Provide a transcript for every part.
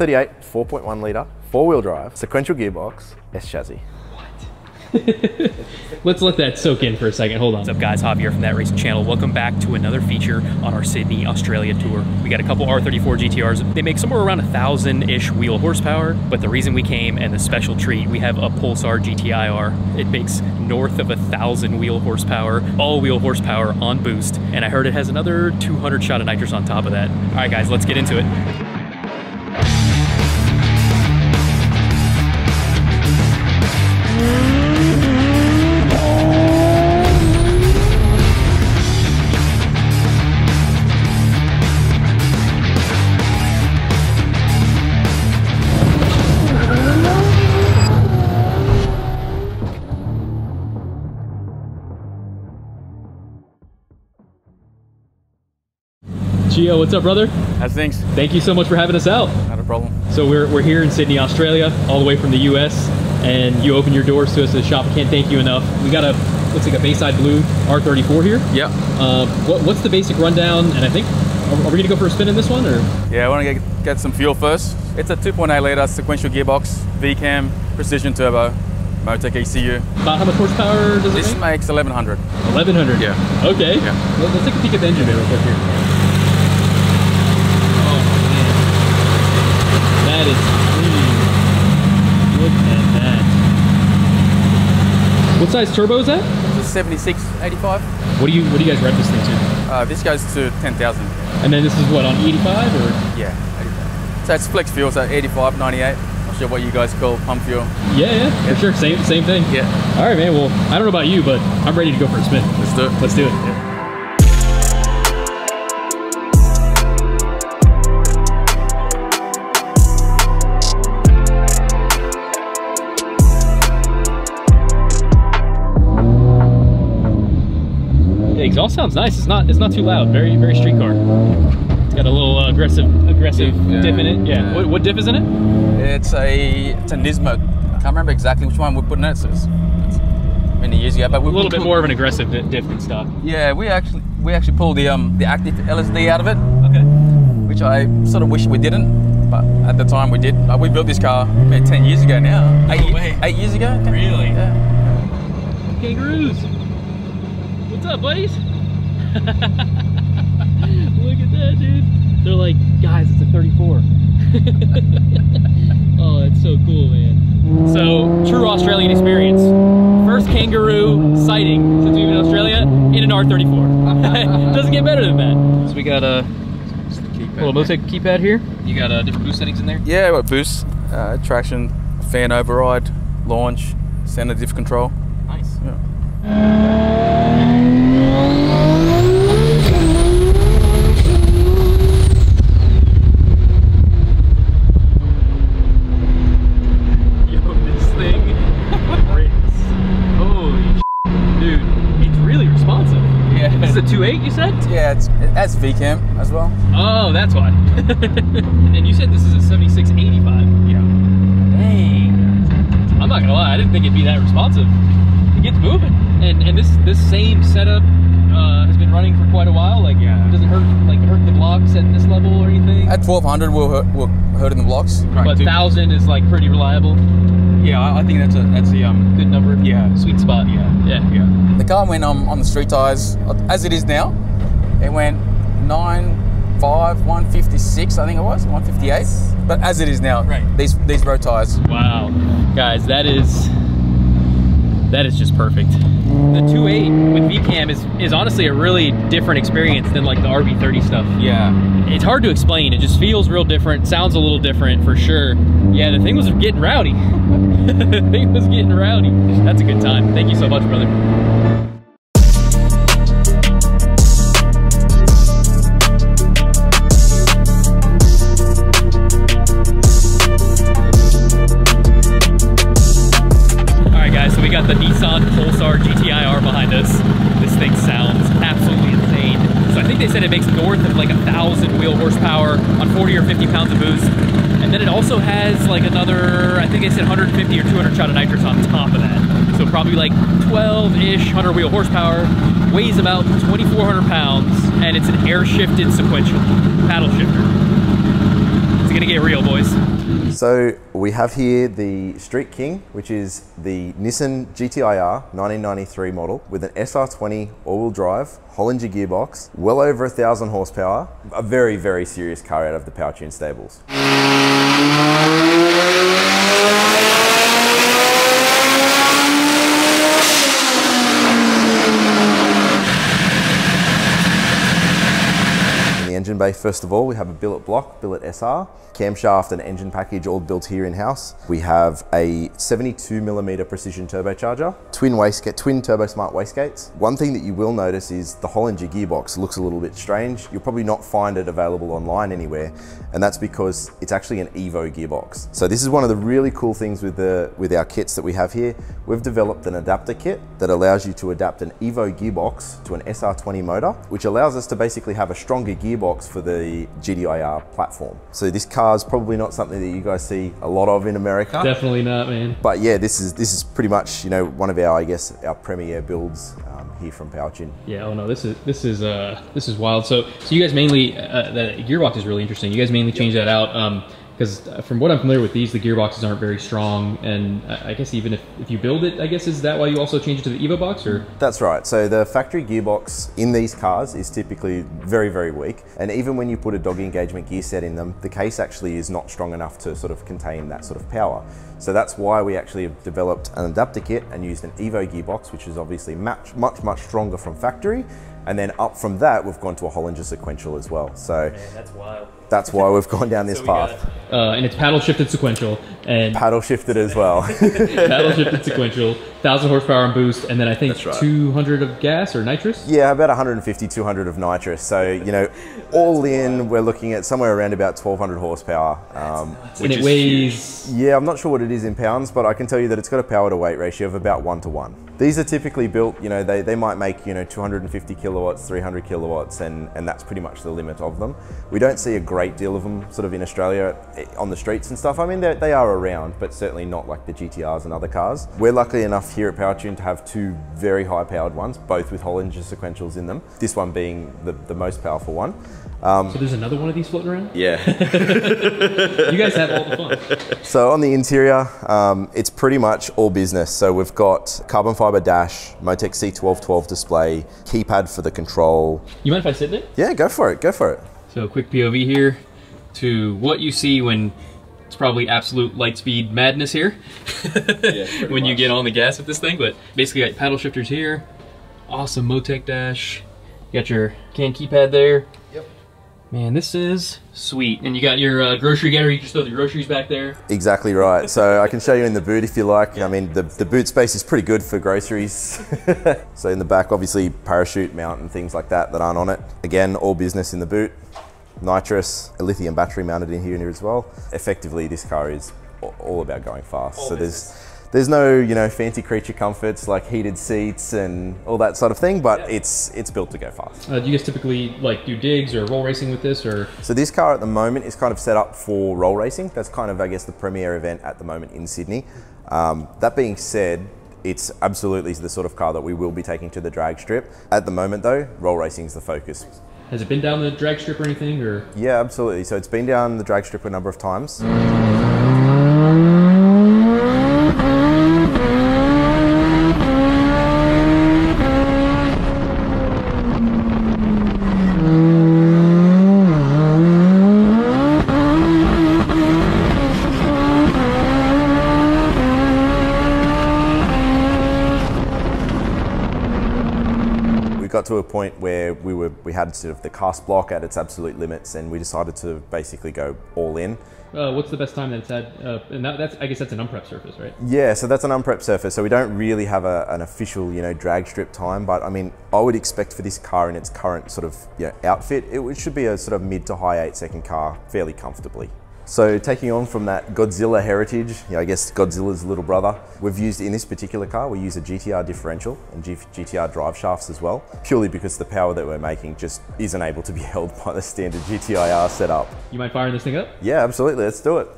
VR38 4.1 litre, four wheel drive, sequential gearbox, S chassis. Let's let that soak in for a second. Hold on. What's up, guys? Javier from That Racing Channel. Welcome back to another feature on our Sydney, Australia tour. We got a couple R34 GTRs. They make somewhere around a thousand-ish wheel horsepower, but the reason we came and the special treat, we have a Pulsar GTIR. It makes north of a thousand wheel horsepower, all wheel horsepower on boost, and I heard it has another 200 shot of nitrous on top of that. All right, guys, let's get into it. Gio, what's up, brother? How's things? Thank you so much for having us out. Not a problem. So we're, we're here in Sydney, Australia, all the way from the US, and you opened your doors to us at the shop. Can't thank you enough. We got a, looks like a Bayside Blue R34 here. Yeah. Uh, what, what's the basic rundown? And I think, are, we gonna go for a spin in this one, or? Yeah, I want to get, get some fuel first. It's a 2.8 litre sequential gearbox, VCAM, precision turbo, Motec ECU. About how much horsepower does it This make? makes 1100. 1100. Yeah. Okay. Yeah. Let- Let's take a peek at the engine real quick here. Oh man. That is clean. Look at that. What size turbo is that? It's a 7685. What do you what do you guys rev this thing to? Uh, this goes to 10,000. And then this is what on 85 or? Yeah, 85. So it's flex fuel, so 85, 98. Not sure what you guys call pump fuel. Yeah, yeah, for sure. Same same thing. Yeah. All right, man. Well, I don't know about you, but I'm ready to go for a spin. Let's do it. Let's do it. The sounds nice. It's not. It's not too loud. Very, very street car. It's got a little uh, aggressive, aggressive Diff, yeah. diff in it. Yeah. Yeah. What, what diff is in it? It's a it's a Nismo. I can't remember exactly which one we're putting it. So it's, it's many years ago, but we A little bit more of an aggressive di- diff than stock. Yeah, we actually we actually pulled the um the active LSD out of it. Okay. which I sort of wish we didn't, but at the time we did. Uh, we built this car about 10 years ago now. Eight, ye- way. eight years ago? Really? Yeah. Kangaroos. What's up, buddies? Look at that, dude. They're like, guys, it's a 34. oh, that's so cool, man. So, true Australian experience. First kangaroo sighting since we've been in Australia in an R34. Doesn't get better than that. So we got a little Motec keypad here. You got uh, different boost settings in there. Yeah, what boost, uh, traction, fan override, launch, center diff control. Nice. Yeah. Yo, you said? Yeah, it's that's V Cam as well. Oh, that's why. and you said this is a 76.85. Yeah. Dang. I'm not gonna lie, I didn't think it'd be that responsive. It gets moving, and and this this same setup uh, has been running for quite a while. Like, yeah. doesn't hurt like hurt the blocks at this level or anything. At 1200, we'll hurt, we'll hurt the blocks. But 1000 is like pretty reliable. Yeah, I think that's a that's the um Good number. Yeah. Sweet spot. Yeah. Yeah. yeah. The car went um, on the street tires, as it is now. It went 9, 5, 156, I think it was, 158. But as it is now, Right. these these road tires. Wow, guys, that is that is just perfect. The 2.8 with VCAM is is honestly a really different experience than like the RB30 stuff. Yeah. It's hard to explain. It just feels real different. Sounds a little different for sure. Yeah, the thing was getting rowdy. the thing was getting rowdy. That's a good time. Thank you so much, brother. 150 or 200 shot of nitrous on top of that. So probably like 12-ish 100 wheel horsepower, weighs about 2,400 pounds, and it's an air shifted sequential paddle shifter. It's gonna get real, boys. So we have here the Street King, which is the Nissan GTIR 1993 model with an SR20 all-wheel drive, Holinger gearbox, well over a thousand horsepower. A very, very serious car out of the PowerTune stables. Bay, first of all, we have a billet block, billet SR, camshaft and engine package all built here in-house. We have a 72 millimeter precision turbocharger, twin wastegate, twin turbo smart wastegates. One thing that you will notice is the Holinger gearbox looks a little bit strange. You'll probably not find it available online anywhere, and that's because it's actually an Evo gearbox. So this is one of the really cool things with the with our kits that we have here. We've developed an adapter kit that allows you to adapt an Evo gearbox to an SR20 motor, which allows us to basically have a stronger gearbox for the GTIR platform. So this car is probably not something that you guys see a lot of in America. Definitely not, man. But yeah, this is this is pretty much you know one of our I guess our premier builds um, here from PowerTune. Yeah. Oh no, this is this is uh this is wild. So so you guys mainly uh, the gearbox is really interesting. You guys mainly change that out. Um, because from what I'm familiar with these, the gearboxes aren't very strong, and I I guess even if, if you build it, I guess is that why you also change it to the Evo box, or That's right. So the factory gearbox in these cars is typically very, very weak. And even when you put a dog engagement gear set in them, the case actually is not strong enough to sort of contain that sort of power. So that's why we actually have developed an adapter kit and used an Evo gearbox, which is obviously much, much, much stronger from factory. And then up from that, we've gone to a Holinger sequential as well. So that's wild. that's why we've gone down this path. Uh, and it's paddle shifted sequential and Paddle shifted as well. paddle shifted sequential, thousand horsepower and boost, and then I think right. 200 of gas or nitrous. Yeah, about 150, 200 of nitrous. So, you know, all in, we're looking at somewhere around about 1200 horsepower. Um, and it weighs. yeah, I'm not sure what it is in pounds, but I can tell you that it's got a power to weight ratio of about one to one. These are typically built, you know, they, they might make, you know, 250 kilowatts, 300 kilowatts, and, and that's pretty much the limit of them. We don't see a great deal of them sort of in Australia eh, on the streets and stuff. I mean, they are around, but certainly not like the GTRs and other cars. We're lucky enough here at PowerTune to have two very high powered ones, both with Holinger sequentials in them. This one being the, the most powerful one. So there's another one of these floating around. Yeah. You guys have all the fun. So on the interior, um, it's pretty much all business. So we've got carbon fiber dash, Motec C1212 display, keypad for the control. You mind if I sit in it? Yeah, go for it, go for it. So quick POV here to what you see when it's probably absolute light speed madness here. when you get on the gas with this thing, but basically got paddle shifters here. Awesome Motec dash. You got your can keypad there. Yep. Man, this is sweet. And you got your uh, grocery getter. You just throw the groceries back there. Exactly right. So I can show you in the boot if you like. I mean, the, the boot space is pretty good for groceries. so in the back, obviously parachute mount and things like that that aren't on it. Again, all business in the boot. Nitrous, a lithium battery mounted in here and here as well. Effectively, this car is all about going fast. so there's there's no you know fancy creature comforts like heated seats and all that sort of thing, but it's it's built to go fast. Uh, do you guys typically like do digs or roll racing with this, or So this car at the moment is kind of set up for roll racing. That's kind of, I guess, the premier event at the moment in Sydney. Um, that being said, it's absolutely the sort of car that we will be taking to the drag strip. At the moment, though, roll racing is the focus. Has it been down the drag strip or anything? Or Yeah, absolutely. So it's been down the drag strip a number of times. Got to a point where we were we had sort of the cast block at its absolute limits, and we decided to basically go all in. uh, what's the best time that it's had? Uh, and that, that's I guess that's an unprepped surface, right? Yeah, so that's an unprepped surface, so we don't really have a, an official, you know, drag strip time. But I mean, I would expect for this car in its current sort of you know, outfit, it would- should be a sort of mid to high eight second car fairly comfortably. So taking on from that Godzilla heritage, you know, I guess Godzilla's little brother, we've used in this particular car, we use a GTR differential and G- GTR drive shafts as well, purely because the power that we're making just isn't able to be held by the standard GTIR setup. You mind firing this thing up? Yeah, absolutely, let's do it.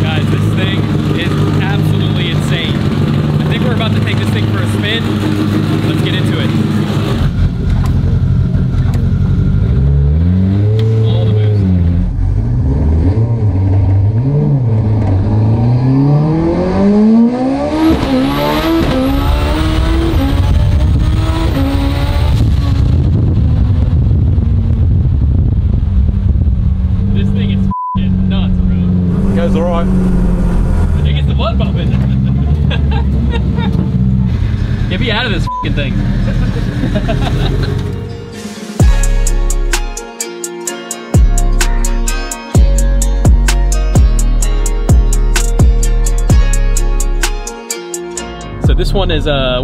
Guys, this thing is absolutely insane. I think we're about to take this thing for a spin. Let's get into it.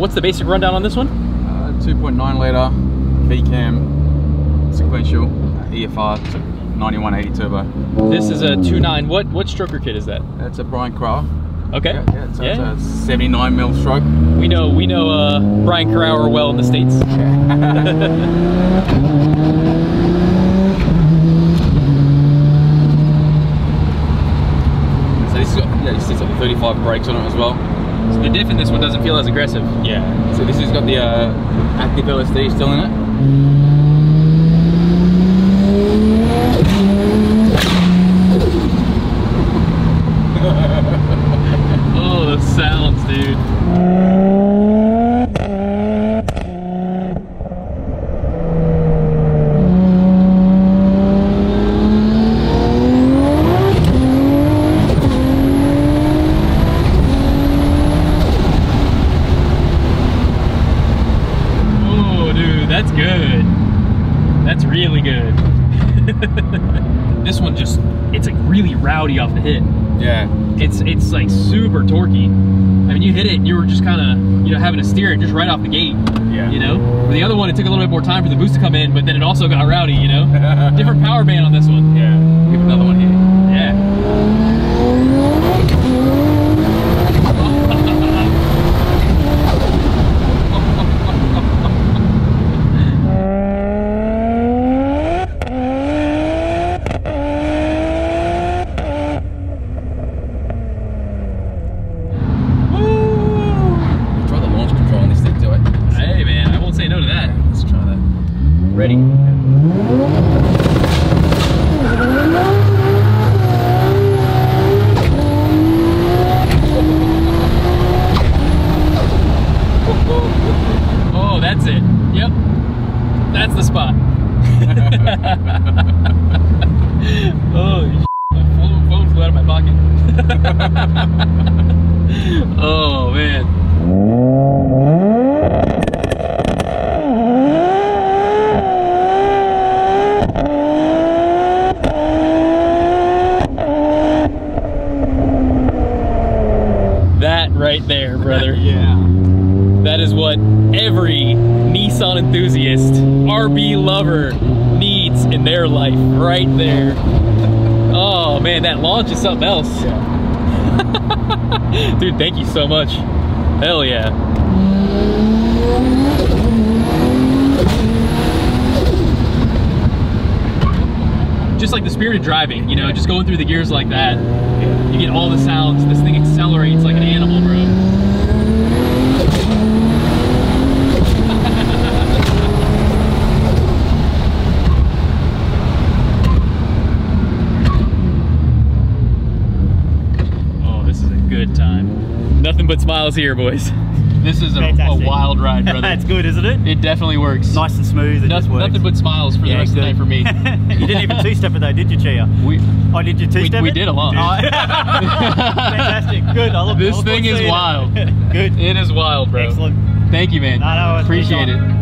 What's the basic rundown on this one? Uh, 2.9 litre VCAM sequential uh, EFR t- 9180 turbo. This is a 2.9. What what stroker kit is that? That's a Brian Crow. Okay. Yeah, yeah, so it's a 79 mil stroke. we know we know uh Brian Crower well in the States. So this has got, yeah, it sits up 35 brakes on it as well. So the diff in this one doesn't feel as aggressive. Yeah. So this has got the uh, active LSD still in it. Oh, the sounds, dude. Oh, dude, that's good. That's really good. this one just, it's like really rowdy off the hit. Yeah. It's it's like super torquey. I mean, you hit it, and you were just kind of, you know, having to steer it just right off the gate. Yeah. You know, Where the other one, it took a little bit more time for the boost to come in, but then it also got rowdy. You know, different power band on this one. Yeah. Give it another one here. Yeah. Try the launch control on this thing too, eh? Hey man, I won't say no to that. Let's try that. Ready? Oh, that's it. Yep. That's the spot. oh, my phone, phone flew out of my pocket. oh, man. That right there, brother. Yeah. That is what every Nissan enthusiast, RB lover needs in their life, right there. Oh man, that launch is something else. Dude, thank you so much. Hell yeah. Just like the spirit of driving, you know, just going through the gears like that. You get all the sounds. This thing accelerates like an animal, bro. Oh, this is a good time. Nothing but smiles here, boys. This is a, a wild ride, brother. That's good, isn't it? It definitely works. Nice and smooth. It No- just works. nothing but smiles for the Yeah, rest of the day for me. you didn't even two-step it though, did you, Chia? We, Oh, did you two-step we it? did a lot. Oh, Fantastic. Good. I look, This I look thing is wild. good. it is wild, bro. Excellent. Thank you, man. No, no, Appreciate good it.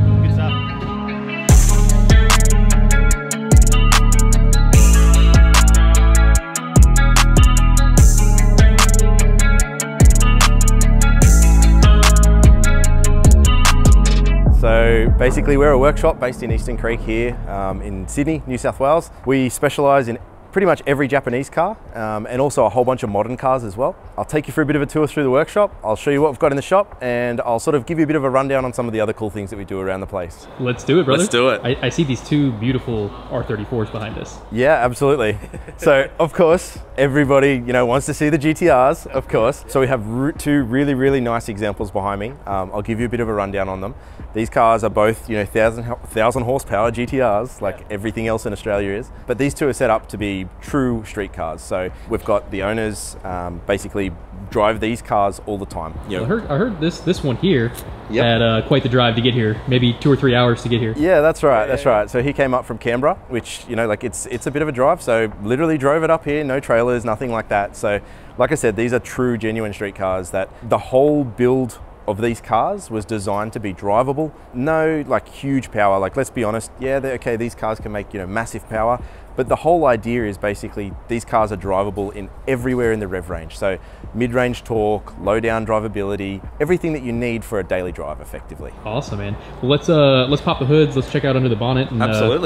So basically, we're a workshop based in Eastern Creek here um, in Sydney, New South Wales. We specialise in pretty much every Japanese car um, and also a whole bunch of modern cars as well. I'll take you for a bit of a tour through the workshop. I'll show you what we've got in the shop and I'll sort of give you a bit of a rundown on some of the other cool things that we do around the place. Let's do it, brother. Let's do it. I, I see these two beautiful R34s behind us. Yeah, absolutely. so, of course, everybody you know wants to see the GTRs, of course. So we have re- two really, really nice examples behind me. Um, I'll give you a bit of a rundown on them. These cars are both you know thousand thousand horsepower GTRs, like everything else in Australia is. But these two are set up to be true street cars. So we've got the owners um, basically drive these cars all the time. You I heard, I heard this this one here Yep. had uh, quite the drive to get here. Maybe two or three hours to get here. Yeah, that's right. That's right. So he came up from Canberra, which you know, like it's it's a bit of a drive. So literally drove it up here, no trailers, nothing like that. So, like I said, these are true, genuine street cars. That the whole build of these cars was designed to be drivable. No, like huge power. Like let's be honest. Yeah, okay. These cars can make you know massive power. But the whole idea is basically these cars are drivable in everywhere in the rev range. So mid-range torque, low down drivability, everything that you need for a daily drive effectively. Awesome, man. Well, let's uh let's pop the hoods. Let's check out under the bonnet. And, uh,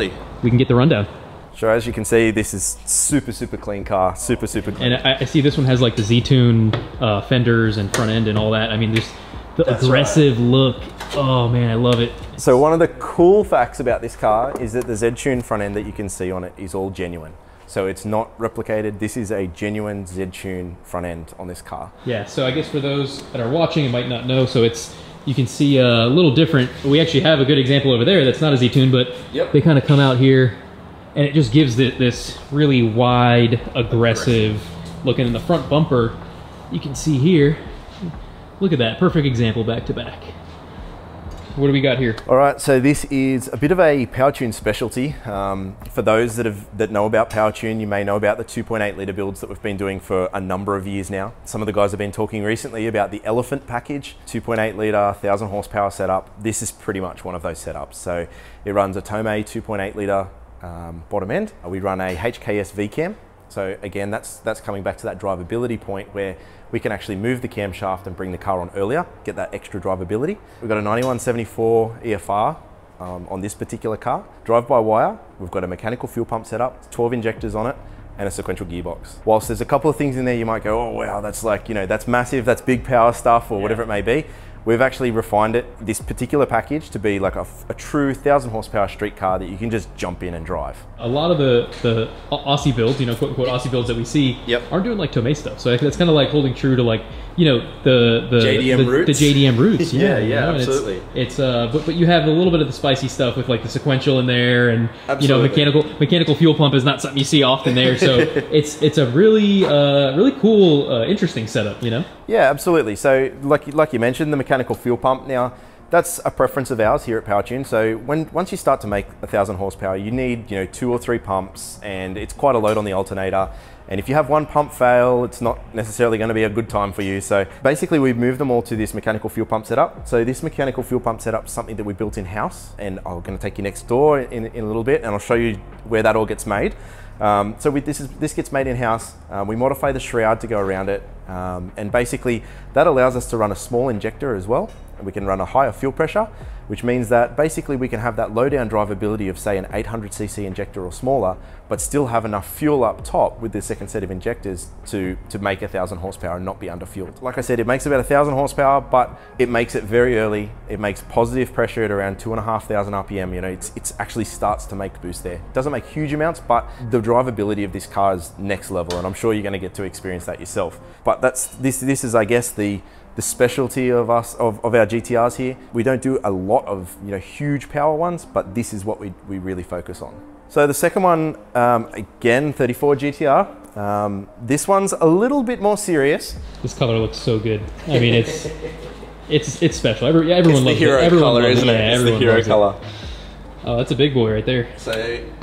we can get the rundown. So as you can see, this is super, super clean car, super, super clean. And I, I see this one has like the Z-Tune uh, fenders and front end and all that. I mean, just the That's aggressive look. Oh man, I love it. So one of the cool facts about this car is that the Z-Tune front end that you can see on it is all genuine. So it's not replicated. This is a genuine Z-Tune front end on this car. Yeah. So I guess for those that are watching and might not know, so it's you can see a little different. We actually have a good example over there. That's not a Z-Tune, but Yep. they kind of come out here, and it just gives it this really wide, aggressive looking in the front bumper. You can see here. Look at that, perfect example back to back. What do we got here? All right, so this is a bit of a PowerTune specialty. Um, for those that have that know about PowerTune, you may know about the 2.8 liter builds that we've been doing for a number of years now. Some of the guys have been talking recently about the Elephant package, 2.8 liter, 1000 horsepower setup. This is pretty much one of those setups. So it runs a Tomei 2.8 liter um, bottom end. We run a HKS VCAM. So again, that's that's coming back to that drivability point where we can actually move the camshaft and bring the car on earlier, get that extra drivability. We've got a 9174 EFR um, on this particular car. Drive by wire, we've got a mechanical fuel pump setup, 12 injectors on it, and a sequential gearbox. Whilst there's a couple of things in there you might go, oh wow, that's like, you know, that's massive, that's big power stuff or whatever it may be. We've actually refined it, this particular package, to be like a, a true 1000 horsepower street car that you can just jump in and drive. A lot of the the Aussie builds, you know, quote unquote Aussie builds that we see, Yep. aren't doing like Tomei stuff. So that's kind of like holding true to like you know the the JDM the, roots? the JDM roots. Yeah, yeah, yeah, know, and it's- absolutely. It's, uh, but but you have a little bit of the spicy stuff with like the sequential in there, and you know mechanical mechanical fuel pump is not something you see often there. So it's it's a really uh really cool uh, interesting setup. You know. Yeah, absolutely. So, like like you mentioned, the mechanical fuel pump. Now, that's a preference of ours here at PowerTune. So, when once you start to make a thousand horsepower, you need you know two or three pumps, and it's quite a load on the alternator. And if you have one pump fail, it's not necessarily going to be a good time for you. So basically, we've moved them all to this mechanical fuel pump setup. So this mechanical fuel pump setup is something that we built in house, and I'm going to take you next door in, in a little bit, and I'll show you where that all gets made. Um, so this is this gets made in house. Uh, we modify the shroud to go around it, um, and basically that allows us to run a small injector as well. We can run a higher fuel pressure, which means that basically we can have that low down drivability of say an 800cc injector or smaller, but still have enough fuel up top with the second set of injectors to to make a thousand horsepower and not be under fueled. Like I said, it makes about a thousand horsepower, but it makes it very early. It makes positive pressure at around two and a half thousand RPM. You know, it's it's actually starts to make boost there. Doesn't make huge amounts, but the drivability of this car is next level, and I'm sure you're going to get to experience that yourself. But that's this this is I guess the the specialty of us of, of our GTRs here. We don't do a lot of you know huge power ones, but this is what we, we really focus on. So the second one, um, again, 34 GTR. Um, this one's a little bit more serious. This color looks so good. I mean, it's it's it's special. Every, everyone It's the loves hero it. Everyone color, loves isn't it? Yeah, It's the hero loves it. color. Oh, that's a big boy right there. So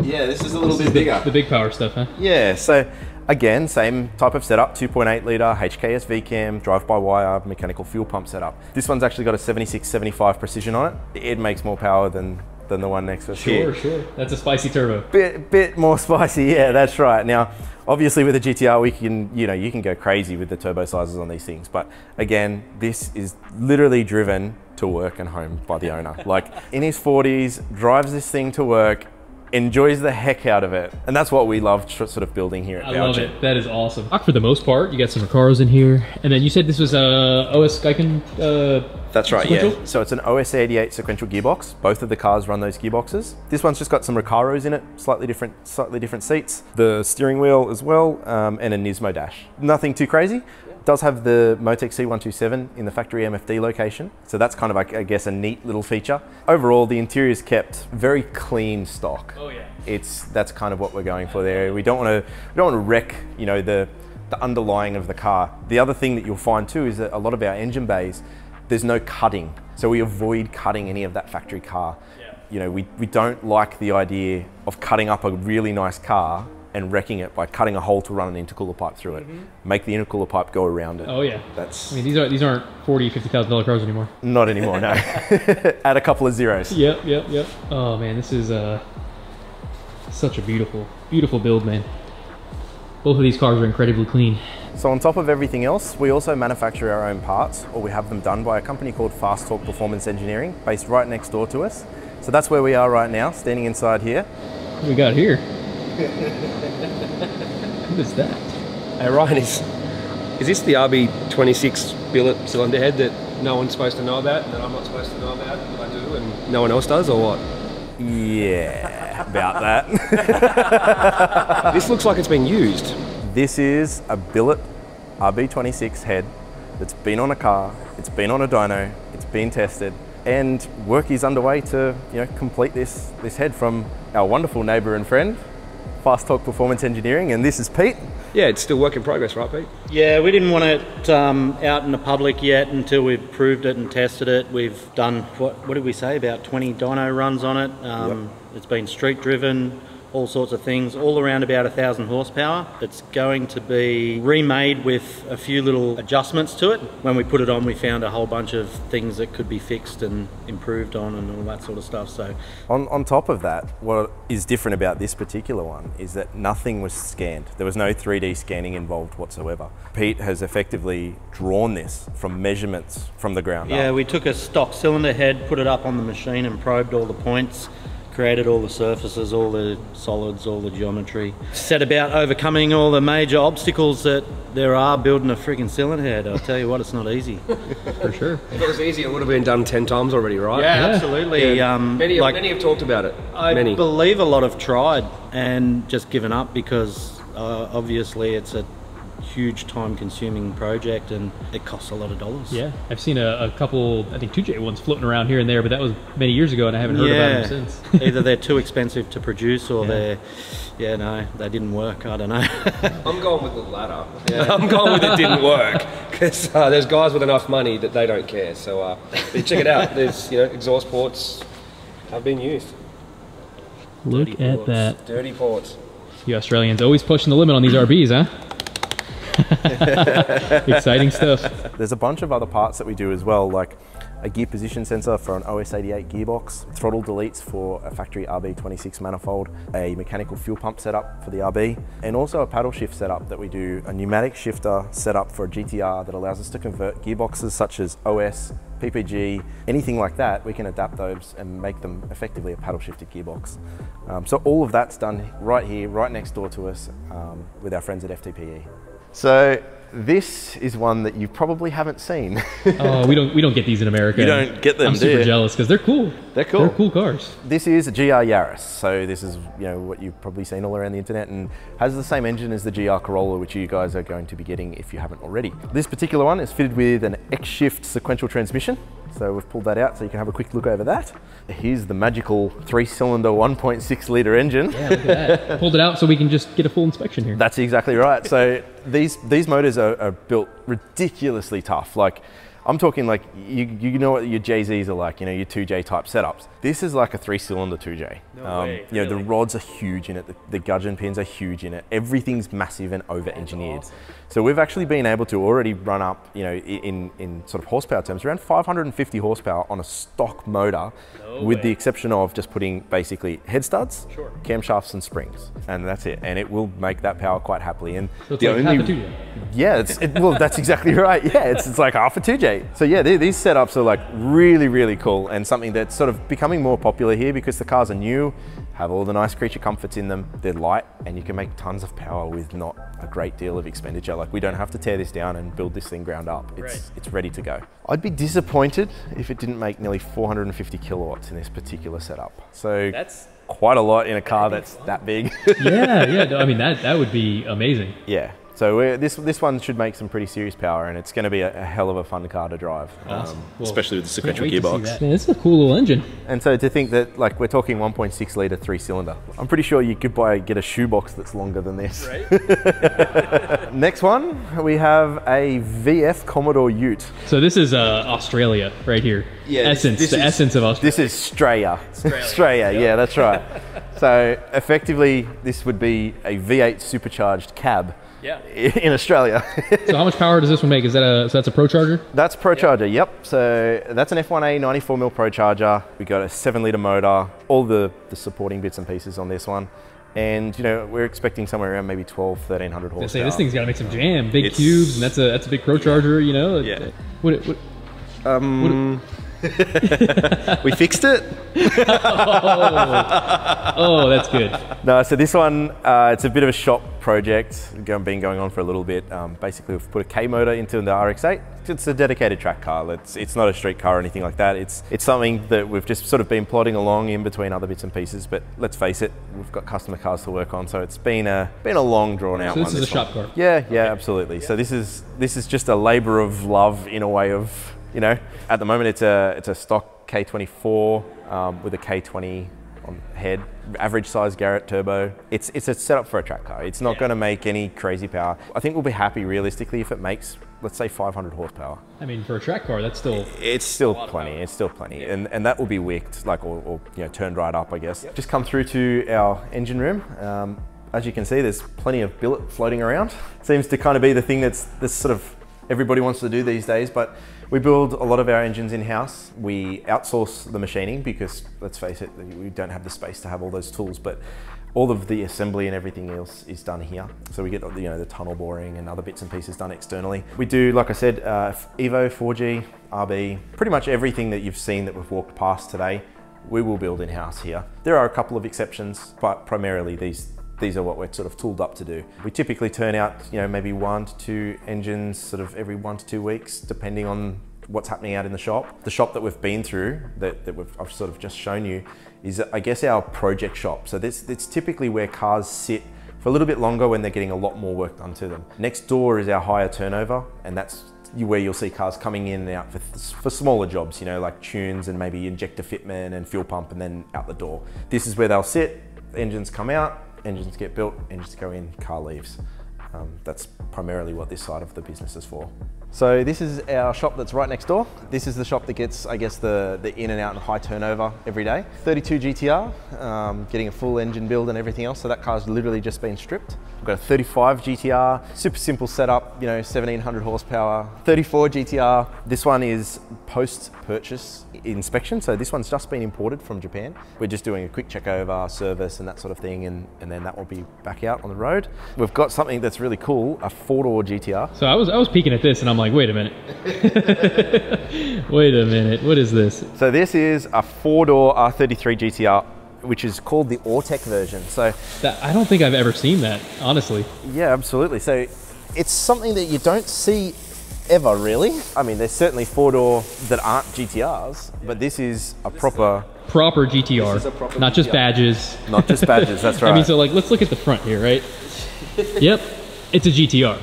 yeah, this is a little This is bit the, bigger. the big power stuff, huh? Yeah, so again, same type of setup, 2.8 litre HKS VCAM, drive-by-wire, mechanical fuel pump setup. This one's actually got a 7675 precision on it. It makes more power than, than the one next to us here. sure. That's a spicy turbo. Bit, bit more spicy, yeah, that's right. Now, obviously with the GTR, we can, you know, you can go crazy with the turbo sizes on these things. But again, this is literally driven to work and home by the owner. Like in his 40s, drives this thing to work, enjoys the heck out of it. And that's what we love sort of building here at I love it. That is awesome. For the most part, you got some Recaros in here, and then you said this was a OS Giken. Uh, That's right, yeah. So it's an OS88 sequential gearbox. Both of the cars run those gearboxes. This one's just got some Recaros in it, slightly different, slightly different seats. The steering wheel as well, um, and a Nismo dash. Nothing too crazy. Does have the Motec C127 in the factory MFD location, so that's kind of, like, I guess, a neat little feature. Overall, the interior's kept very clean stock. Oh, yeah. It's that's kind of what we're going for there. We don't want to, we don't want to wreck, you know, the the underlying of the car. The other thing that you'll find too is that a lot of our engine bays, there's no cutting. So we avoid cutting any of that factory car. Yeah. You know, we, we don't like the idea of cutting up a really nice car and wrecking it by cutting a hole to run an intercooler pipe through it. Make the intercooler pipe go around it. Oh yeah. That's I mean, these are these aren't forty, fifty thousand dollar cars anymore. not anymore, no. Add a couple of zeros. Yep, yep, yep. Oh man, this is uh such a beautiful, beautiful build, man. Both of these cars are incredibly clean. So on top of everything else, we also manufacture our own parts, or we have them done by a company called Fast Talk Performance Engineering, based right next door to us. So that's where we are right now, standing inside here. What do we got here? What is that? Hey Ryan, is is this the RB26 billet cylinder head that no one's supposed to know about, and that I'm not supposed to know about, but I do, and no one else does, or what? Yeah, about that. This looks like it's been used. this is a billet RB26 head that's been on a car, it's been on a dyno, it's been tested, and work is underway to you know complete this this head from our wonderful neighbour and friend, Fast Talk Performance Engineering, and this is Pete. Yeah, it's still work in progress, right, Pete? Yeah, we didn't want it um, out in the public yet until we've proved it and tested it. We've done what, what did we say about 20 dyno runs on it. Um, It's been street driven, all sorts of things, all around about a thousand horsepower. It's going to be remade with a few little adjustments to it. When we put it on, we found a whole bunch of things that could be fixed and improved on and all that sort of stuff. So On, on top of that, what is different about this particular one is that nothing was scanned. There was no 3D scanning involved whatsoever. Pete has effectively drawn this from measurements from the ground Yeah, up. Yeah, we took a stock cylinder head, put it up on the machine and probed all the points, created all the surfaces, all the solids, all the geometry. Set about overcoming all the major obstacles that there are building a freaking cylinder head. I'll tell you what, it's not easy. For sure. If it was easy, it would have been done 10 times already, right? Yeah, absolutely. Um, Many, like, many have talked about it. I many. believe a lot have tried and just given up because uh, obviously it's a huge time consuming project and it costs a lot of dollars. Yeah, I've seen a, a couple, I think two J ones floating around here and there, but that was many years ago, and I haven't heard about them since. Either they're too expensive to produce or they're, yeah, no, they didn't work. I don't know. I'm going with the latter. I'm going with it didn't work because uh, there's guys with enough money that they don't care. So uh, check it out. There's you know exhaust ports have been used. Look Dirty at ports. that. Dirty ports. You Australians always pushing the limit on these RBs, huh? Exciting stuff. There's a bunch of other parts that we do as well, like a gear position sensor for an OS88 gearbox, throttle deletes for a factory RB26 manifold, a mechanical fuel pump setup for the RB, and also a paddle shift setup that we do, a pneumatic shifter setup for a GTR that allows us to convert gearboxes such as OS, PPG, anything like that, we can adapt those and make them effectively a paddle shifted gearbox. Um, so all of that's done right here, right next door to us um, with our friends at FTPE. So this is one that you probably haven't seen. Oh, we don't we don't get these in America. You don't get them, I'm do super you? jealous because they're cool. They're cool. They're cool cars. This is a GR Yaris, so this is you know what you've probably seen all around the internet, and has the same engine as the GR Corolla, which you guys are going to be getting if you haven't already. This particular one is fitted with an X-Shift sequential transmission, so we've pulled that out so you can have a quick look over that. Here's the magical three-cylinder 1.6 liter engine. Yeah, look at that. Pulled it out so we can just get a full inspection here. That's exactly right. So these these motors are, are built ridiculously tough. Like I'm talking like you, you know what your JZs are like, you know, your 2J type setups. This is like a three cylinder 2J. No um, way, You know, the rods are huge in it, the, the gudgeon pins are huge in it. Everything's massive and over engineered. So we've actually been able to already run up, you know, in, in sort of horsepower terms, around 550 horsepower on a stock motor, with the exception of just putting basically head studs, Sure. camshafts, and springs, and that's it. And it will make that power quite happily. And So it's like half a 2J. yeah, it's, it, well, that's exactly right. Yeah, it's, it's like half a 2J. So yeah, they- these setups are like really, really cool and something that's sort of becoming more popular here because the cars are new, have all the nice creature comforts in them, they're light, and you can make tons of power with not a great deal of expenditure. Like we don't have to tear this down and build this thing ground up. It's, Right. it's ready to go. I'd be disappointed if it didn't make nearly 450 kilowatts in this particular setup. So That's quite a lot in a car that's that big. yeah, yeah. I mean that that would be amazing. Yeah. So we're, this this one should make some pretty serious power, and it's going to be a, a hell of a fun car to drive. Awesome. Um, Well, especially with the sequential wait gearbox. that. Man, this is a cool little engine. And so to think that like we're talking 1.6 liter three cylinder, I'm pretty sure you could buy get a shoebox that's longer than this. right. Next one, we have a VF Commodore Ute. So this is uh, Australia right here. Yeah, this- essence, this the is- essence of Australia. This is Straya. Straya, yeah, that's right. so effectively, this would be a V8 supercharged cab Yeah. in Australia. So how much power does this one make? Is that a so that's a Pro Charger? That's Pro Charger, yep. So that's an F1A 94mm Pro Charger. We got a 7 litre motor, all the, the supporting bits and pieces on this one. And you know, we're expecting somewhere around maybe 12, 1300 They horsepower. say this thing's got to make some jam, big It's- cubes, and that's a that's a big Pro Charger. You know. Yeah. What, what, Um, we fixed it. oh, that's good. No, so this one, uh, it's a bit of a shop project, go- been going on for a little bit. Um, basically, we've put a K motor into the RX-8. It's a dedicated track car. It's, it's not a street car or anything like that. It's, it's something that we've just sort of been plodding along in between other bits and pieces. But let's face it, we've got customer cars to work on, so it's been a been a long drawn out So one. this is a one. shop car. Yeah, yeah, absolutely. So this is this is just a labour of love in a way of you know. At the moment, it's a it's a stock K24 um, with a K20 on head, average size Garrett turbo. It's it's a setup for a track car. It's not going to make any crazy power. I think we'll be happy realistically if it makes let's say 500 horsepower. I mean, for a track car, that's still It's still plenty. It's still plenty, and and that will be wicked, like or, or you know turned right up, I guess. Just come through to our engine room. Um, as you can see, there's plenty of billet floating around. Seems to kind of be the thing that's this sort of everybody wants to do these days. But we build a lot of our engines in house. We outsource the machining because let's face it, we don't have the space to have all those tools. But all of the assembly and everything else is done here. So we get you know the tunnel boring and other bits and pieces done externally. We do, like I said, uh, Evo 4G, RB, pretty much everything that you've seen that we've walked past today. We will build in house here. There are a couple of exceptions, but primarily these these are what we're sort of tooled up to do. We typically turn out, you know, maybe one to two engines sort of every one to two weeks, depending on what's happening out in the shop. The shop that we've been through, that, that we've, I've sort of just shown you, is I guess our project shop. So this, it's typically where cars sit for a little bit longer when they're getting a lot more work done to them. Next door is our higher turnover, and that's where you'll see cars coming in and out for, for smaller jobs, you know, like tunes and maybe injector fitment and fuel pump and then out the door. This is where they'll sit, the engines come out, engines get built, engines go in, car leaves. Um, that's primarily what this side of the business is for. So this is our shop that's right next door. This is the shop that gets, I guess, the, the in and out and high turnover every day. 32 GTR, um, getting a full engine build and everything else. So that car's literally just been stripped. We've got a 35 GTR, super simple setup, you know, 1700 horsepower. 34 GTR. This one is post-purchase inspection. So this one's just been imported from Japan. We're just doing a quick check over, service and that sort of thing. And, and then that will be back out on the road. We've got something that's really cool, a four-door GTR. So I was I was peeking at this, and I'm like, wait a minute, wait a minute, what is this? So this is a four-door R33 GTR, which is called the Autech version. So That, I don't think I've ever seen that, honestly. yeah, absolutely. So it's something that you don't see ever really. I mean, there's certainly four-door that aren't GTRs, but this is a proper, Proper GTR, a proper not just badges. not just badges. That's right. I mean, so like, let's look at the front here, right? yep, it's a GTR,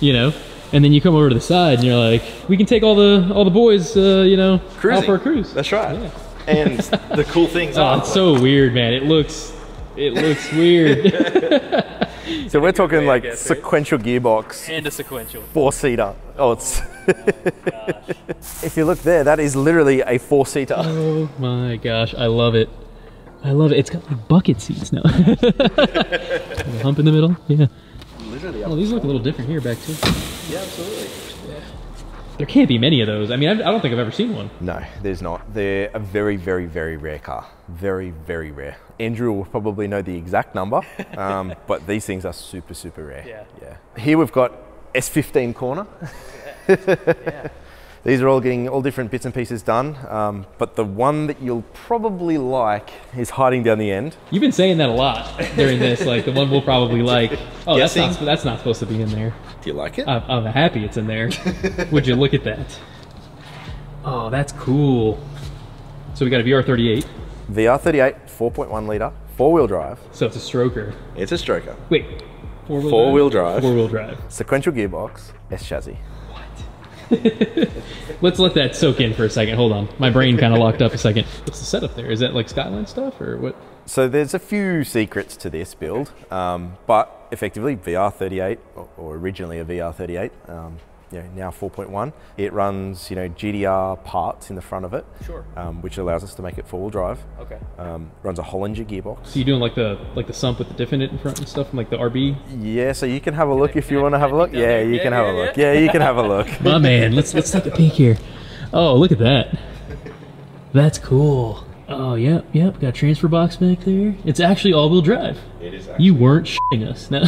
you know. And then you come over to the side, and you're like, we can take all the all the boys, uh, you know, out Cruising. for a cruise. That's right. Yeah. And the cool things Oh, are, it's so weird, man. It looks, it looks weird. so we're talking like guess, right? sequential gearbox, And a sequential. four-seater. Oh, it's If you look there, that is literally a four-seater. Oh my gosh, I love it. I love it. It's got like bucket seats now. The hump in the middle. Yeah. Literally. Oh, these look a little different here back too. Yeah, absolutely. There can't be many of those. I mean, I've, don't think I've ever seen one. No, there's not. They're a very, very, very rare car. Very, very rare. Andrew will probably know the exact number, um, but these things are super, super rare. Yeah. Yeah. Here we've got S15 corner. These are all getting all different bits and pieces done, um, but the one that you'll probably like is hiding down the end. You've been saying that a lot during this. Like the one we'll probably like. Oh, that's not, that's not supposed to be in there. Do you like it? I'm, I'm happy it's in there. Would you look at that? Oh, that's cool. So we got a VR38. VR38, 4.1 litre, four-wheel drive. So it's a stroker. It's a stroker. Wait, four wheel Four-wheel drive. Four wheel drive. Sequential gearbox, S chassis. What? Let's let that soak in for a second. Hold on, my brain kind of locked up a second. What's the setup there? Is that like Skyline stuff or what? So there's a few secrets to this build, um, but effectively VR38, or, or originally a VR38, um, you know, now 4.1, it runs you know GTR parts in the front of it, Sure. um, which allows us to make it four-wheel drive. Okay. Um, runs a Holinger gearbox. So you're doing like the like the sump with the diff in it in front and stuff, from like the RB? Yeah, so you can have a look if you want to have a look. Yeah, you can have a look. Yeah, you can have a look. My man, let's let's take a peek here. Oh, look at that. That's cool. Oh, yep, yep. Got a transfer box back there. It's actually all-wheel drive. It is. You weren't shitting us. No.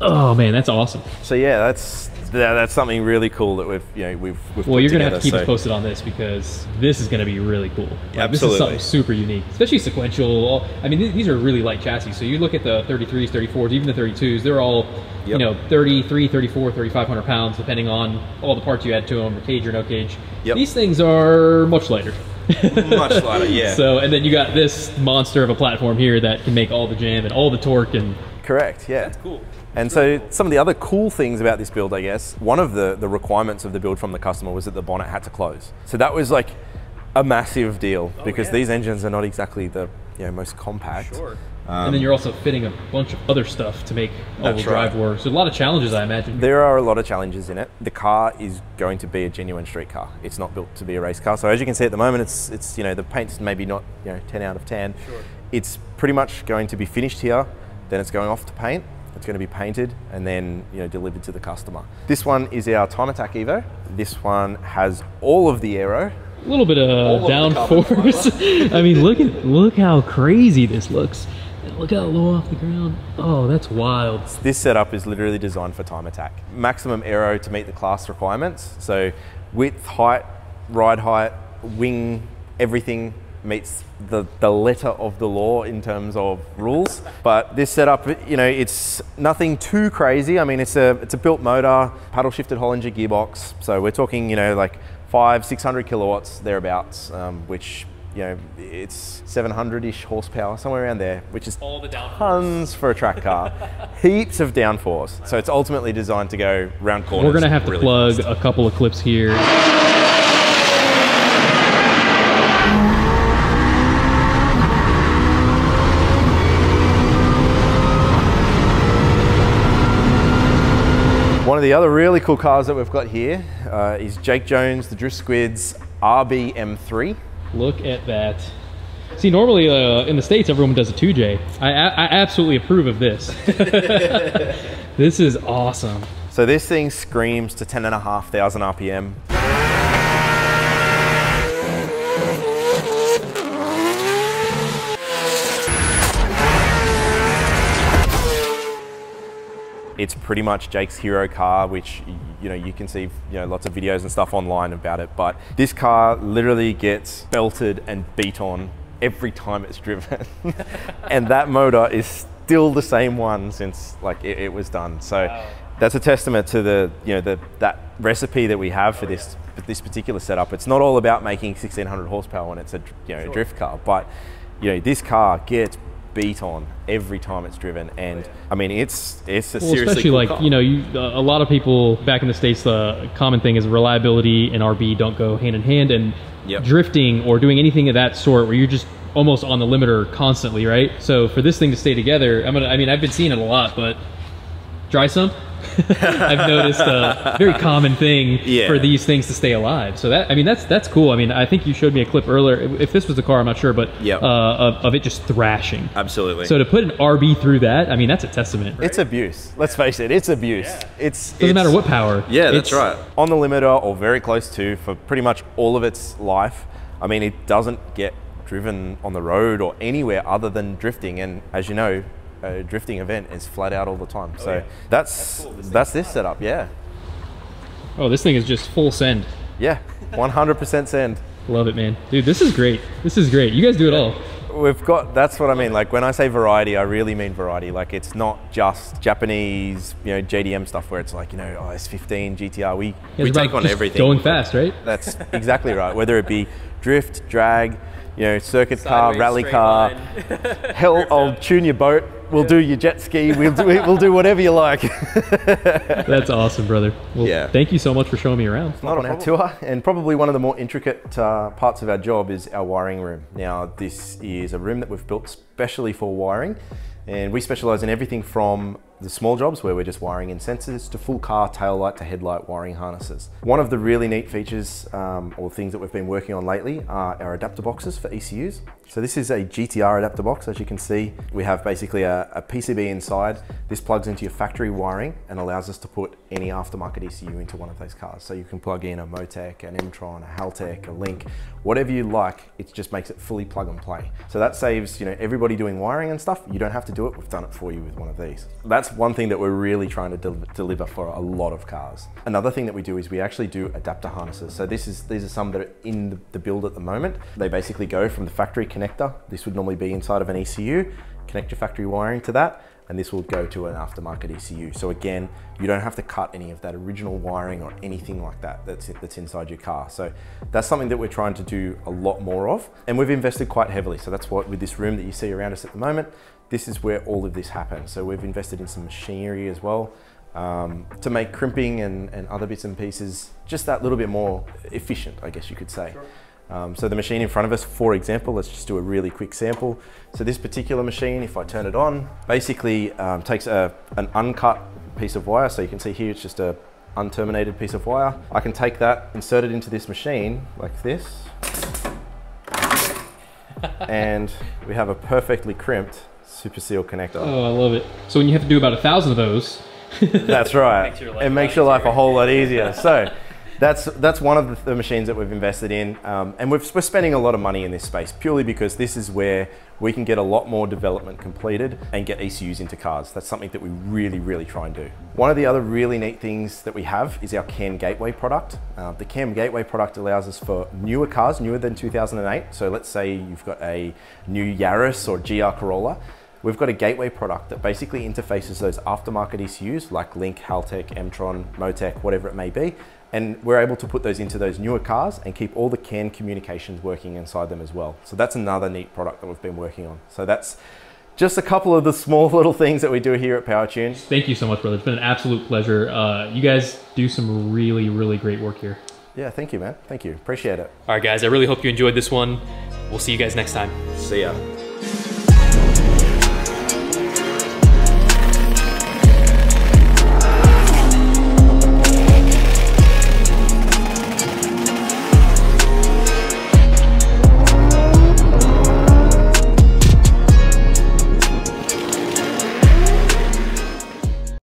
oh man, that's awesome. So yeah, that's that, that's something really cool that we've you know we've we've Well, put you're gonna have to together, keep us posted on this because this is gonna be really cool. Like, This is something super unique, especially sequential. All- I mean, these are really light chassis. So you look at the 33s, 34s, even the 32s. They're all, you know, 33, 34, 3,500 pounds, depending on all the parts you add to them, or cage or no cage. Yep. These things are much lighter. Much lighter, yeah. So, and then you got this monster of a platform here that can make all the jam and all the torque and. Correct. Yeah. That's cool. And so some of the other cool things about this build, I guess, one of the, the requirements of the build from the customer was that the bonnet had to close. So that was like a massive deal oh, because yeah. these engines are not exactly the you know, most compact. And then um, you're also fitting a bunch of other stuff to make all-wheel drive right. work. So a lot of challenges, I imagine. There are a lot of challenges in it. The car is going to be a genuine street car. It's not built to be a race car. So as you can see at the moment, it's it's you know the paint's maybe not you know 10 out of 10. Sure. It's pretty much going to be finished here. Then it's going off to paint. It's going to be painted and then you know delivered to the customer. This one is our Time Attack Evo. This one has all of the aero. A little bit of downforce. I mean, look at look how crazy this looks. Look how low off the ground. Oh, that's wild. This setup is literally designed for time attack. Maximum aero to meet the class requirements. So width, height, ride height, wing, everything meets the, the letter of the law in terms of rules. But this setup, you know, it's nothing too crazy. I mean, it's a it's a built motor, paddle shifted Holinger gearbox. So we're talking, you know, like five, 600 kilowatts thereabouts, um, which you know, it's 700-ish horsepower, somewhere around there, which is All the downforce. tons for a track car. Heaps of downforce. So it's ultimately designed to go round corners. We're gonna have to really plug fast. a couple of clips here. One of the other really cool cars that we've got here uh, is Jake Jones, the Drift Squids RBM3. Look at that. See, normally uh, in the states, everyone does a 2J. I, I, I absolutely approve of this. this is awesome. So this thing screams to 10,500 RPM. It's pretty much Jake's hero car, which you know you can see you know lots of videos and stuff online about it. But this car literally gets belted and beat on every time it's driven, and that motor is still the same one since like it, it was done. So that's a testament to the you know the that recipe that we have for this this particular setup. It's not all about making 1600 horsepower when it's a you know a drift car, but you know this car gets beat on every time it's driven, and oh, I mean it's it's a Well, seriously especially cool like car. you know, you a lot of people back in the states. The common thing is reliability and RB don't go hand in hand, and Yep. drifting or doing anything of that sort where you're just almost on the limiter constantly, right? So for this thing to stay together, I'm gonna. I mean, I've been seeing it a lot, but dry sump. I've noticed a very common thing Yeah. for these things to stay alive. So that I mean that's that's cool. I mean I think you showed me a clip earlier. If this was the car, I'm not sure, but Yep. uh, of, of it just thrashing. Absolutely. So to put an RB through that, I mean that's a testament. it's abuse. Let's face it, it's abuse. It's Doesn't matter what power. Yeah, that's right. On the limiter or very close to for pretty much all of its life. I mean, it doesn't get driven on the road or anywhere other than drifting. And as you know, a drifting event is flat out all the time. so that's that's, this setup. Yeah, Oh, this thing is just full send. yeah, 100% send. Love it, man. Dude, this is great. This is great. You guys do it all. We've got that's what I mean. Like when I say variety, I really mean variety. Like it's not just Japanese, you know, JDM stuff where it's like you know, oh, it's 15 GTR. We You we take on everything. Going fast, right? That's exactly right. Whether it be drift, drag, you know, circuit car, rally car, hell, I'll tune your boat. We'll do your jet ski. We'll do we'll do whatever you like. That's awesome, brother. Well, Yeah. thank you so much for showing me around. Not on our tour, and probably one of the more intricate uh, parts of our job is our wiring room. Now, this is a room that we've built specially for wiring, and we specialize in everything from the small jobs where we're just wiring in sensors to full car tail light to headlight wiring harnesses. One of the really neat features um, or things that we've been working on lately are our adapter boxes for ECUs. So this is a GTR adapter box. As you can see, we have basically a, a PCB inside. This plugs into your factory wiring and allows us to put any aftermarket ECU into one of those cars. So you can plug in a Motec, an Emtron, a Haltech, a Link, whatever you like. It just makes it fully plug and play. So that saves you know everybody doing wiring and stuff. You don't have to do it. We've done it for you with one of these. That's one thing that we're really trying to del- deliver for a lot of cars. Another thing that we do is we actually do adapter harnesses. So this is these are some that are in the, the build at the moment. They basically go from the factory connector. This would normally be inside of an ECU. Connect your factory wiring to that and this will go to an aftermarket ECU. So again, you don't have to cut any of that original wiring or anything like that that's, that's inside your car. So that's something that we're trying to do a lot more of. And we've invested quite heavily. So that's what with this room that you see around us at the moment, this is where all of this happens. So we've invested in some machinery as well um, to make crimping and, and other bits and pieces just that little bit more efficient, I guess you could say. Um, so the machine in front of us, for example, let's just do a really quick sample. So this particular machine, if I turn it on, basically um, takes a, an uncut piece of wire. So you can see here, it's just a unterminated piece of wire. I can take that, insert it into this machine like this. and we have a perfectly crimped super seal connector. Oh, I love it. So when you have to do about a thousand of those, That's right. Makes it makes your life a whole lot easier. So that's that's one of the, the machines that we've invested in, um, and we've, we're spending a lot of money in this space purely because this is where we can get a lot more development completed and get ECUs into cars. That's something that we really, really try and do. One of the other really neat things that we have is our CAN Gateway product. Uh, the CAN Gateway product allows us for newer cars, newer than 2008. So let's say you've got a new Yaris or GR Corolla. We've got a gateway product that basically interfaces those aftermarket ECUs like Link, Haltech, Emtron, Motec, whatever it may be. And we're able to put those into those newer cars and keep all the CAN communications working inside them as well. So that's another neat product that we've been working on. So that's just a couple of the small little things that we do here at PowerTune. thank you so much, brother. It's been an absolute pleasure. Uh, you guys do some really, really great work here. Yeah, thank you, man. Thank you. Appreciate it. All right, guys, I really hope you enjoyed this one. We'll see you guys next time. See ya.